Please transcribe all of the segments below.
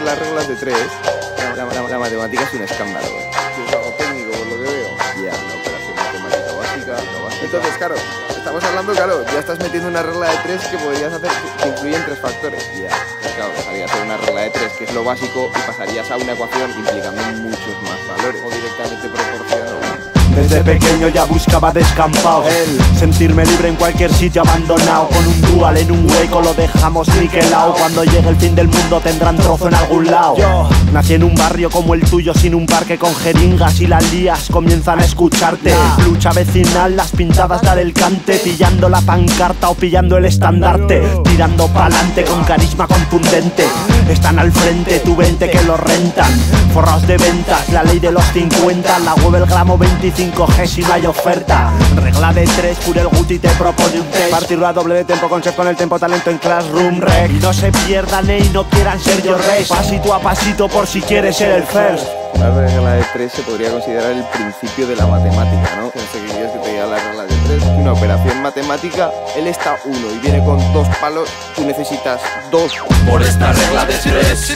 las reglas de tres, la, la- la matemática es un escándalo. güey. Es algo técnico, por lo que veo. Ya, la operación matemática básica, básica. Entonces, claro, estamos hablando, claro, ya estás metiendo una regla de tres que podrías hacer que- que incluyen tres factores. Ya, pues claro, de ser una regla de tres, que es lo básico, y pasarías a una ecuación implicando muchos más valores. O directamente proporcional. Desde pequeño ya buscaba descampado. El sentirme libre en cualquier sitio abandonado. Con un dual en un hueco lo dejamos niquelado Cuando llegue el fin del mundo tendrán trozo en algún lado. Yo. Nací en un barrio como el tuyo Sin un parque con jeringas y las lías comienzan a escucharte. Lucha vecinal, las pintadas dar el cante Pillando la pancarta o pillando el estandarte. Tirando pa'lante con carisma contundente. Están al frente, tu 20 que lo rentan. Forraos de ventas, la ley de los 50 La web el gramo 25G si no hay oferta Regla de 3, pure el guti te propone un test Partir la doble de tempo con chef con el tempo talento en Classroom Rec Y no se pierdan eh, y no quieran ser yo rey Pasito a pasito por si quieres ser el first La regla de tres se podría considerar el principio de la matemática, ¿no? Quieres que te diga la regla de tres. Una operación matemática, él está uno y viene con dos palos, tú necesitas dos. Por esta regla de tres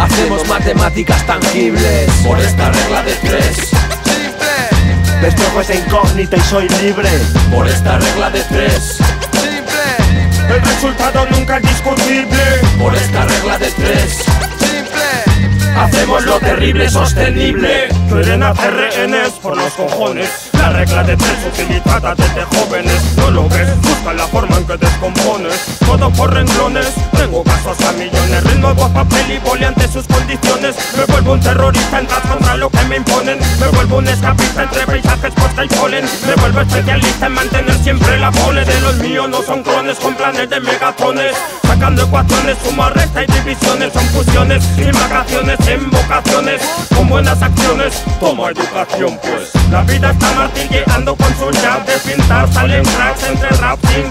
Hacemos matemáticas tangibles Por esta regla de tres Despejo esa incógnita y soy libre Por esta regla de tres. El resultado nunca es discutible Por esta regla de tres. Hacemos lo terrible sostenible. Quieren hacer rehenes por los cojones. La regla de tres utilizada desde jóvenes. No lo ves, busca la forma en que descompones Por renglones, tengo casos a millones Ritmo, voz, papel y boli ante sus condiciones. Me vuelvo un terrorista en paz contra lo que me imponen. Me vuelvo un escapista entre paisajes, costa y polen. Me vuelvo especialista en mantener siempre la pole. De los míos no son clones con planes de megatones. Sacando ecuaciones, suma, resta y divisiones. Son fusiones y vacaciones en vocaciones Con buenas acciones, toma educación pues. La vida está martilleando con su jab de pintar Salen cracks entre rap sin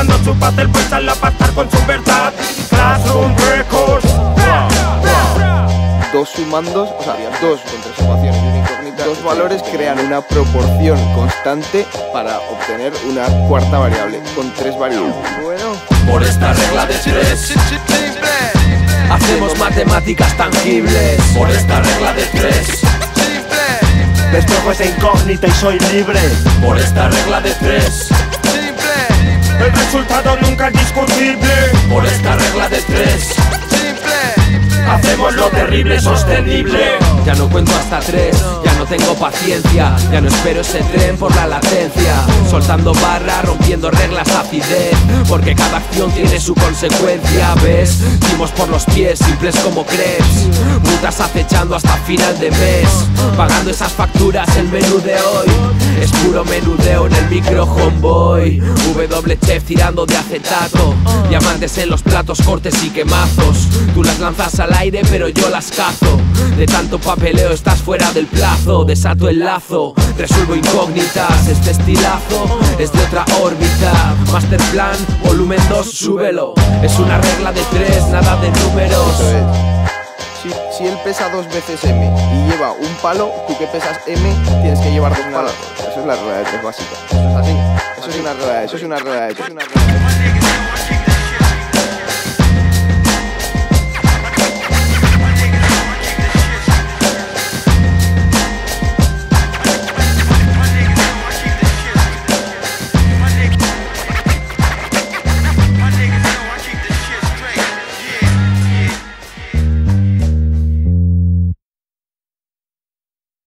Buscando su pues la pastar con su verdad. Classroom Records. Dos sumandos, o sea, dos con tres ecuaciones y una incógnita, dos valores crean una proporción constante para obtener una cuarta variable con tres variables. Bueno, Por esta regla de tres Hacemos matemáticas tangibles. Por esta regla de tres Despejo esa incógnita y soy libre. Por esta regla de tres resultado nunca es discutible. Por esta regla de tres Hacemos lo terrible sostenible. Ya no cuento hasta tres, ya tengo paciencia. Ya no espero ese tren por la latencia. Soltando barra, rompiendo reglas acidez Porque cada acción tiene su consecuencia, ¿ves? Dimos por los pies, simples como crepes. Multas acechando hasta final de mes. Pagando esas facturas, el menú de hoy. Es puro menudeo en el micro homeboy. W chef tirando de acetato. Diamantes en los platos, cortes y quemazos. Tú las lanzas al aire pero yo las cazo. De tanto papeleo estás fuera del plazo Desato el lazo, resuelvo incógnitas Este estilazo es de otra órbita Master plan, volumen 2, súbelo Es una regla de tres, nada de números. Si, si él pesa dos veces M y lleva un palo, tú que pesas M tienes que llevar dos palos. Eso es la regla de tres básica. Eso es así. Eso es una regla de, eso es una regla de, eso es una regla de tres.